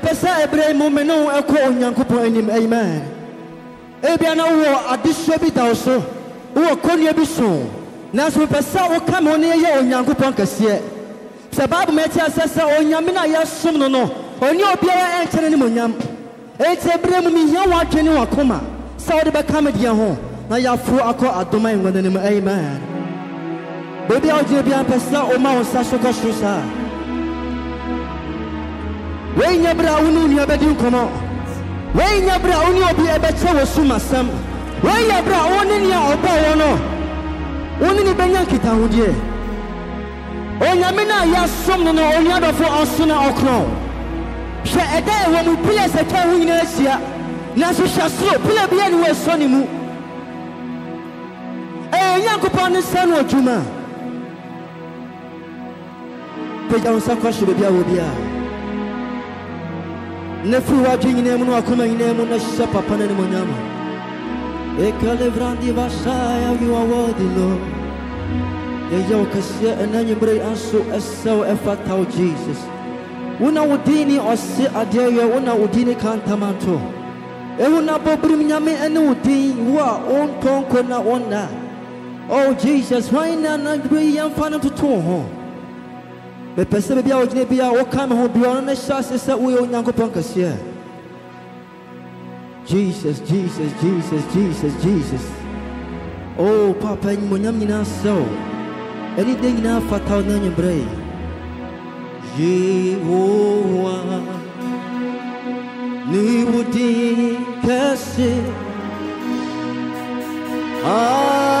mepɛ sɛ ɛberɛ mu me ne wo ɛkɔ onyankopɔn anim amen. Ebia na wowɔ adesua bi da wo so wowɔ kɔnnua bi so. Nanso mepɛ sɛ woka me wo ne yɛ onyankopɔn kɛseɛ sɛ bible ma ɛte asɛ sɛ onyame no a yɛsom no no ɔne obiara ɛnkyɛ no nimonyam enti ɛberɛ mu mehia w'adwene w'akoma. Sɛ wode bɛka me deɛ ho. Na yɛaforo akɔ adom a nwɔne no mu amen. Baabi a wogyina biara pɛ sɛ woma wo nsa so kɔ soro saa wei nyɛ berɛ a wo ne nua bɛdi nkɔmmɔ wei nyɛ berɛ a wo ne obi ɛbɛkyɛ wɔ sum asɛm wei yɛ berɛ a wo ne nea ɔbɔ wɔ no. Wo ne ne bɛnya nkitahodeɛ onyame no a yɛasom no no onua dɔfo ɔso na ɔkorɔn hwɛ ɛda ɛwɔ mu pila sɛ twa ho nyinaa ahyia. Nanso hwɛ soro pila bia ne wɔasɔ ne mu. Ɛyɛ nyankopɔn ne nsa no adwuma. Pagya wo nsa kɔ hye baabi a wɔ biara na mu ne wakoma nyinaa mu na hyɛ papa no animonyam ekalevrandi vasaya you are worthy lord. Yɛyɛ wo kɛseɛ ɛna nwummerɛ yi anso ɛsɛ wo ɛfata jesus. Una wo din ne ɔse adeɛ yɛ wona wo din ne ka ntamanto ɛhu na bɔbirim nyame ɛne wo din wo na wonna oh jesus hwan na anadwerɛ yi yɛmfa no ntoto wo ho mepɛ me ho bia ɔno no hyɛ ase sɛ woyɛ onyankopɔn kɛseɛ. Jesus jesus jesus jesus jesus. Oh papa nyimonyam nyinaa sɛ wo ɛne dɛ nyinaa fata wo na anwummerɛ yehowa ne wo din kɛse. Wo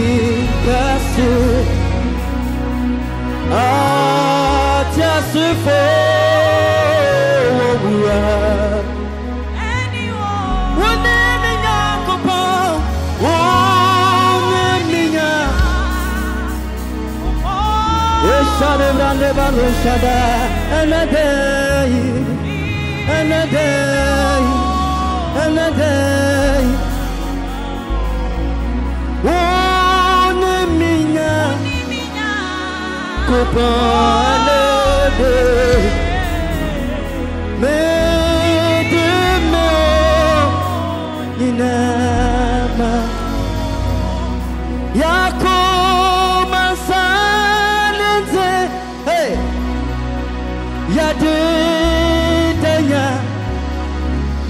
ɛhyɛne brande ba no hyɛda ɛnɛ dɛi ɛnɛ dɛi ɛnɛ yadedanya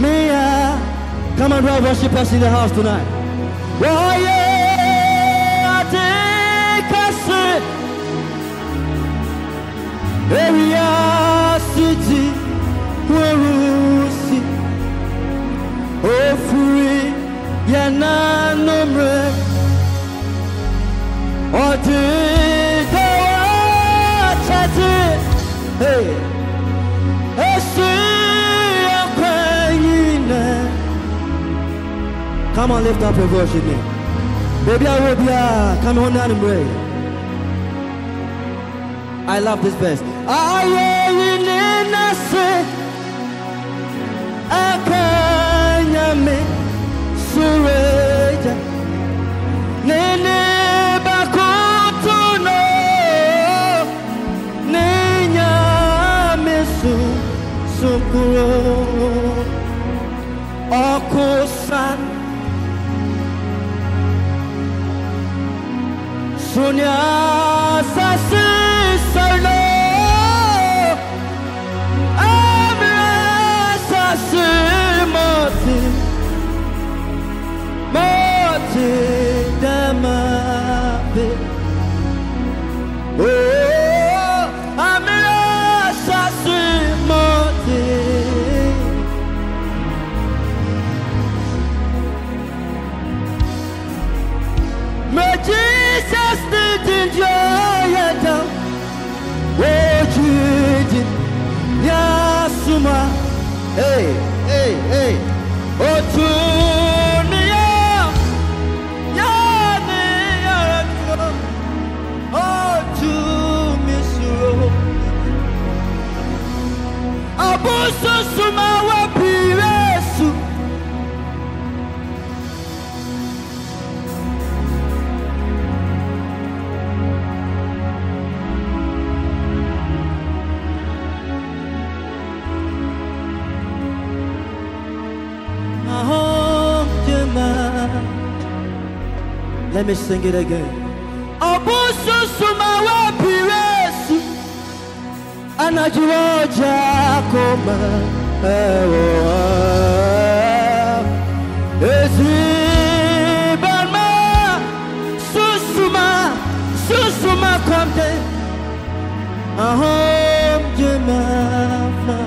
mea come on brother worship us in the house tonight. Oh yeah adekase area city werusi ofuri yananomre ọdịdawa come on lift up voice with me. Baby i will be come on down and pray. I love this verse. Ayẹyine nase akanyame Jesus did enjoy it oh Jesus suma hey hey. Hey otu ni ya ya Let me sing it again. Obusu sumawe piresu anajiwoja koma ewo. Ezibama susuma. Susuma komte ahom jemafa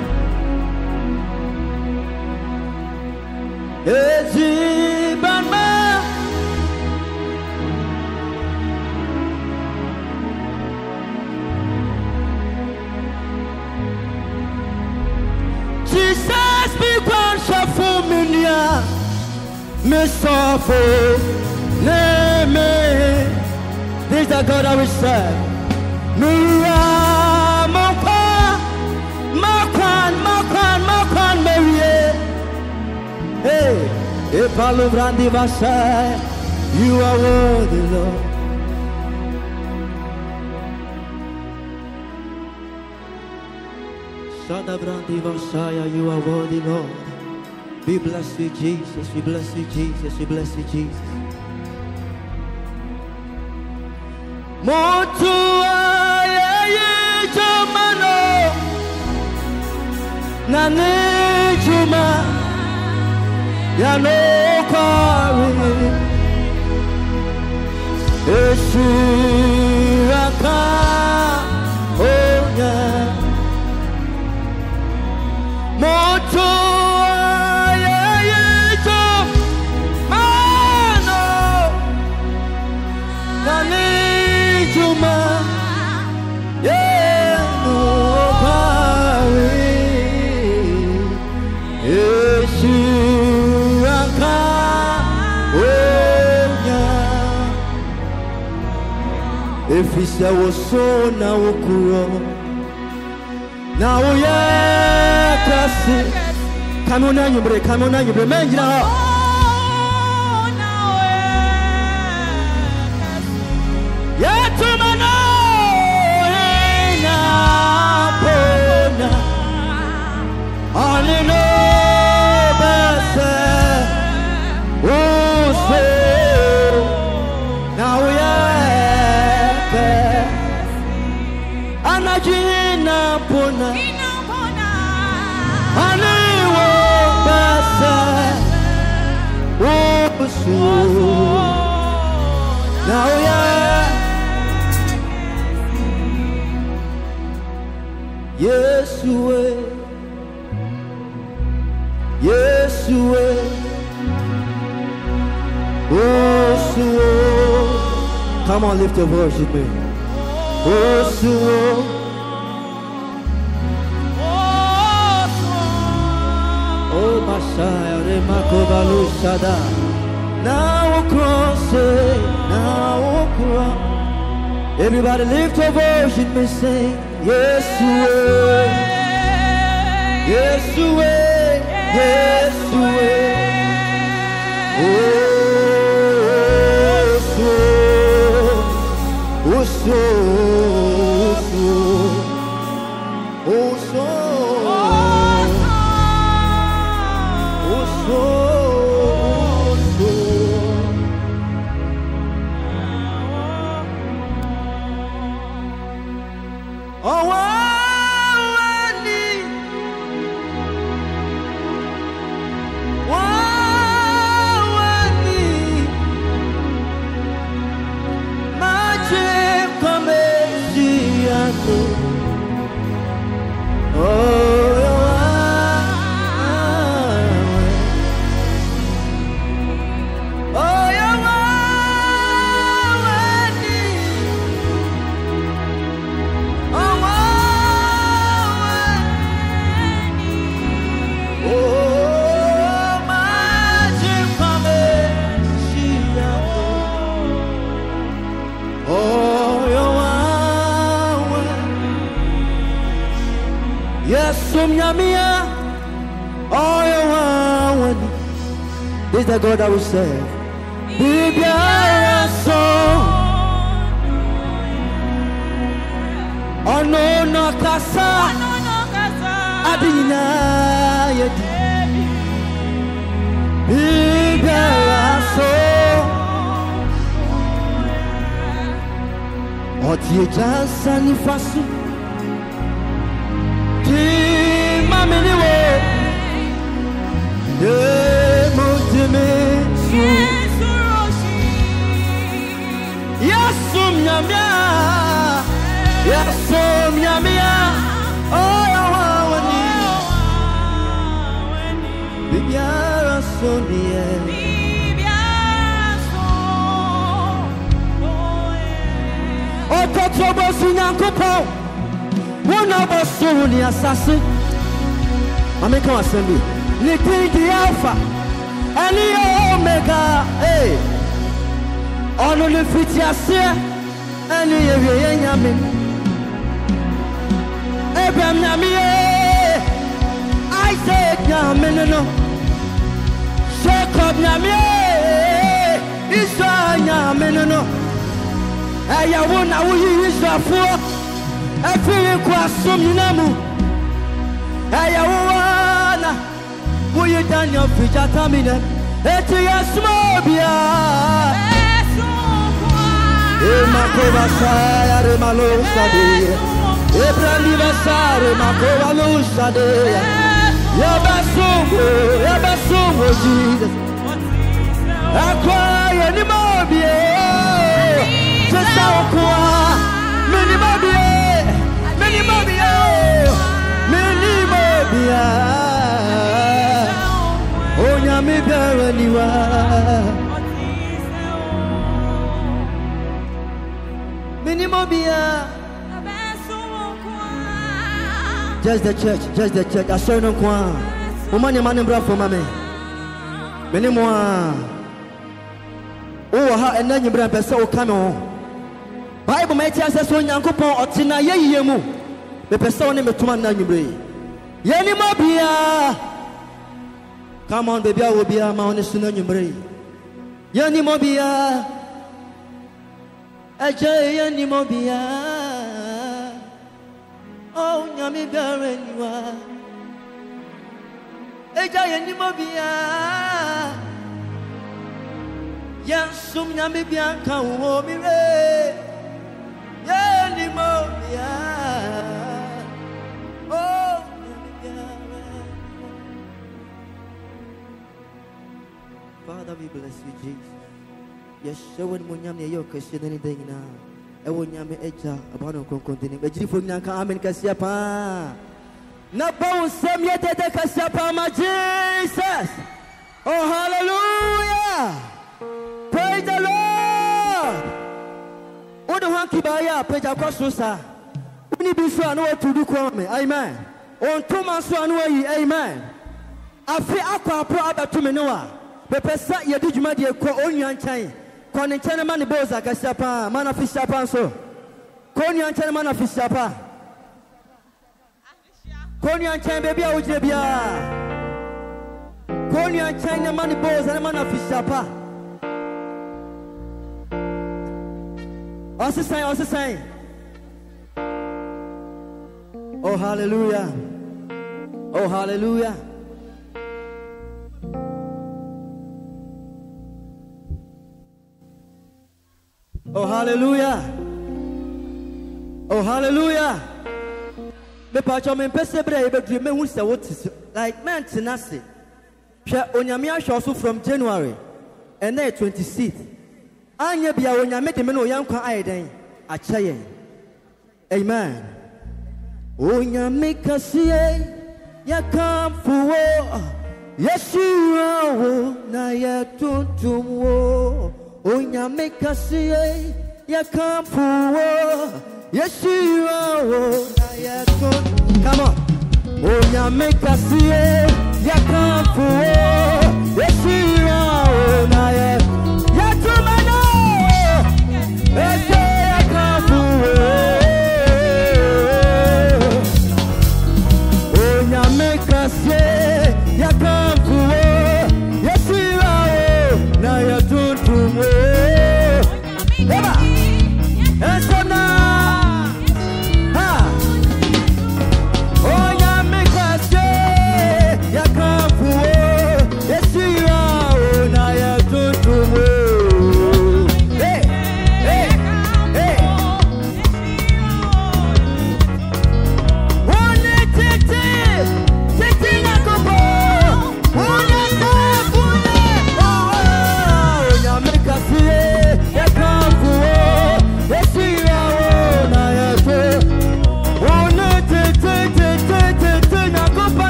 ezibama me suffer. Me. This is the God I will serve. Mira Makwan Makwan Makwan Makwan Marie Hey Epalo Brandi Vasai You are worthy Lord. Shada Brandi Vasaya, you are worthy, Lord. We bless you, Jesus. We bless you, Jesus. We bless you, Jesus. Motu ayayi jumano nani juma ya no kari Eshiraka efisɛ wo so na wo kuro na woyɛ kɛse kame wo no anwummere kame wo no anwummere mɛngyina hɔ Yesue, Yesue, Osuo. Come on, lift your voice with me. Osuo, oh Messiah, Remakobalu Sada. Now cross it, now cross. Everybody lift your voice with me, sing, Yesue. Yesue, Yesue, Oso, is the God that we serve. Bibiara song. No, no kasa. Adi nyinaa yɛ di. Bibiara song. Ɔte agya nsa nifa so. Di mami wo. Ye Ọtọtọ bọ si nyankopɔn. Wọn na bọ so wo ni asase. Maame ka wasɛm bi. Ne din di Alpha. Ɛne yɛ Omega. Ee. Ɔno ne fiti aseɛ. Ɛne yɛ wie yɛ nyame. Abraham nyame yɛ. Isaac nyame ne no. Jacob nyame yɛ. Israel nyame ne no. Ɛyɛ wo na woyi Israelfoɔ. Ɛfiri nkoasom nyinaa mu. Ɛyɛ wo ara na woyi Daniel firi gyata mi nɛ. Eti yɛ suma obiara. Emakoba saya remalo sade. Ebrandi sare makoba lo sade. Yabasumbo, yabasumbo Jesus. Akwa ye Just the church, just the church. A. Moma nneɛma no mbra fam ma me. Me ne mo a. Wowɔ ha ɛnɛ nyimmerɛ mpɛ sɛ woka me ho. Bible ma ɛte asɛ sɛ Onyankopɔn ɔte na yɛyie mu. Mepɛ sɛ wo ne me toma nna nyimmerɛ yi. Yɛni mɔ biara. Come on, baby, I will be a man so no nyimmerɛ yi. Yɛni mɔ biara. Ɛgye yɛni mɔ biara. Oh, nyame biara niwa. Eja yɛ nimo bia. Yɛnsom nyame bia nka wo mi re. Father, we bless you, Jesus. Yɛhyɛ wo animuonyam ne ɛyɛ wo kɛseɛ ne da nyinaa. Ɛwɔ nyame agya aba no nkronkron de nim. Agyirifo nyinaa nka amen kɛseɛ paa. Na bɔ wo nsɛm yɛ dɛdɛ kɛseɛ paa ma Jesus. Oh, hallelujah. Wode ho ankibaeɛ a pagya kɔ so saa. Wone bi so a na watu du me. Amen. Ɔntoma so a na wayi. Amen. Afe akɔ apɔ abɛto me ne wa. Mepɛ sɛ yɛde dwumadie kɔ onua nkyɛn. Kɔ ne nkyɛn ma ne bɔɔsa kɛseɛ paa. Ma na fi hyia paa nso. Kɔ onua nkyɛn ma na fi hyia paa. Kɔ onua nkyɛn baabi a wogyina biara. Kɔ onua nkyɛn na ma ne bɔɔsa ne ma na fi paa. Ɔsesan, ɔsesan. Oh, hallelujah. Oh, hallelujah. Oh, hallelujah. Oh, hallelujah. mepatwɛ mempɛ sɛ berɛ a yɛbɛduru mɛhu sɛ wote like mɛntena se hwɛ onyame ahwɛ so from january ɛnɛ yɛ 26 anyɛ bia onyame de me ne ɔyɛ nkwa ayɛ dɛn? Akyɛ yɛn. Amen. Onyame kɛseɛ yɛkamfo wo yɛhyira wo na yɛtontom wo. Onyame kɛseɛ yɛkamfo wo yɛhyira wo na yɛton come on. Onyame kɛseɛ yɛkamfo wo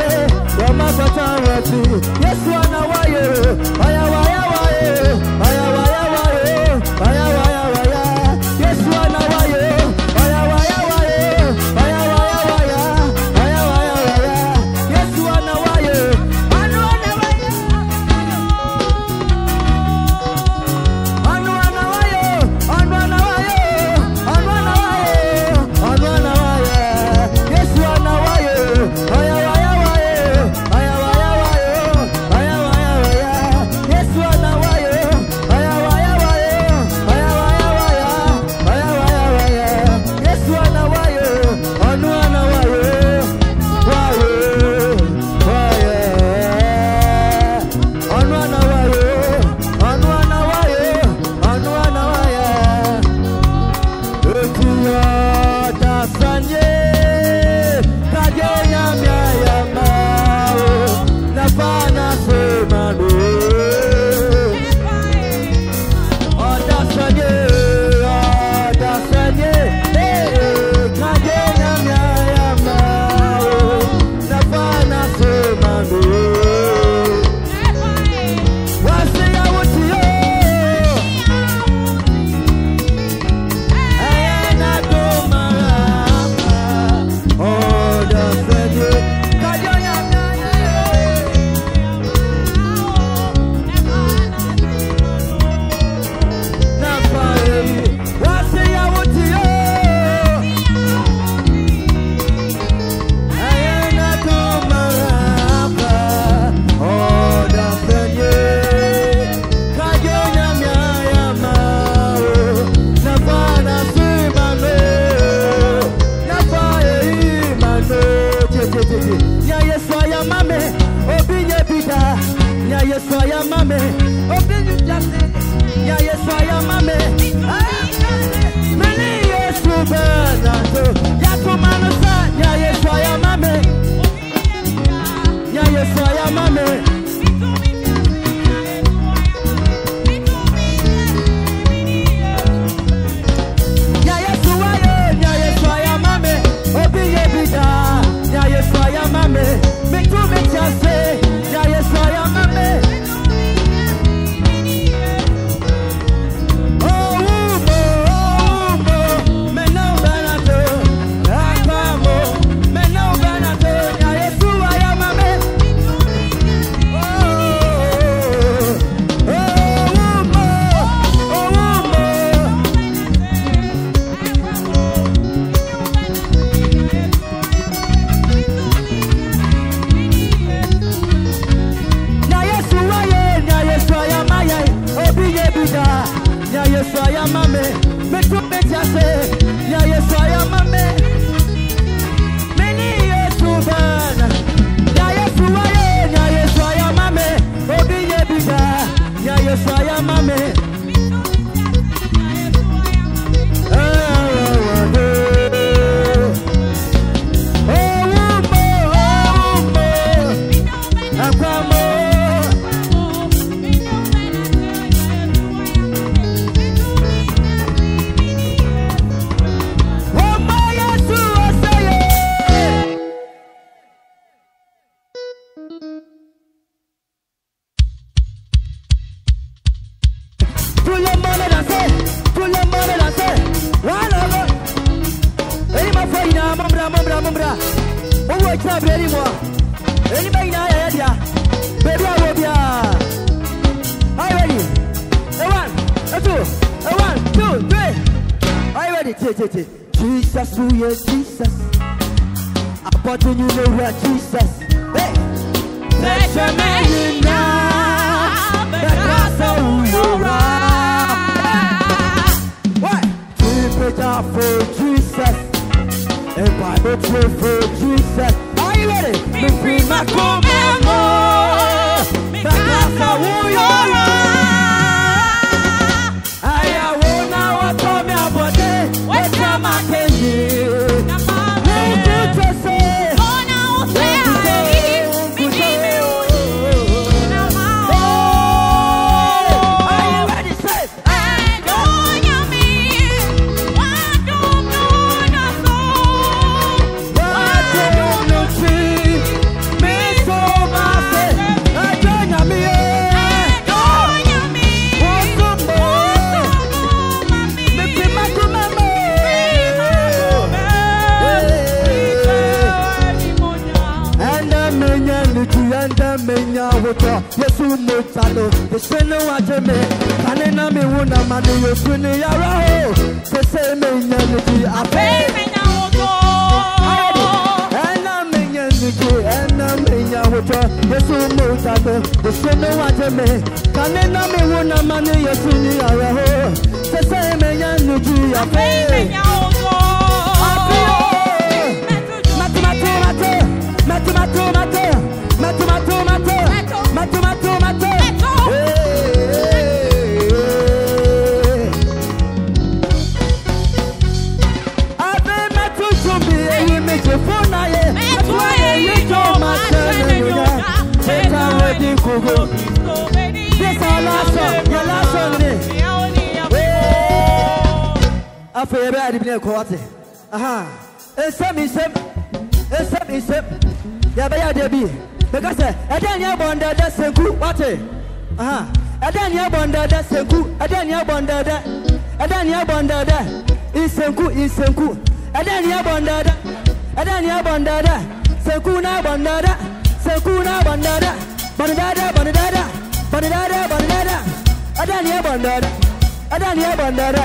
re Roma Fata Rati Yes, one away Ayawa, ayawa, ayawa I bought you know that Jesus. Hey, let your man now. The castle you are. What? Keep it for Jesus. And by the truth for Jesus. Are you ready? Me prima come amor. The castle you. Mi wuna mani yesu ni yara ho, sese me Yesu matu matu, matu matu matu, matu matu matu, matu matu matu. Kúkú. This our last song, your last song ni. afei yɛbɛyɛ ade bi ne ɛkɔ wate aha. Nsɛm nsɛm nsɛm nsɛm yɛbɛyɛ adeɛ bi meka sɛ ɛdɛn ne ɛbɔ ndɛdɛ senku wate aha. Ɛdɛn ne ɛbɔ ndɛdɛ senku ɛdɛn ne ɛbɔ ndɛdɛ ɛdɛn ne ɛbɔ ndɛdɛ nsenku nsenku ɛdɛn ne ɛbɔ ndɛdɛ ɛdɛn ne ɛbɔ ndɛdɛ senku na ɛbɔ ndɛdɛ senku na ɛbɔ ndɛdɛ Bandada, bandada, bandada, bandada. Adan ya bandada, adan ya bandada.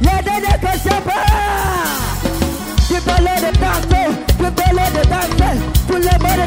Ya dada kasapa. Kipala de tafe, kipala de tafe, kule bada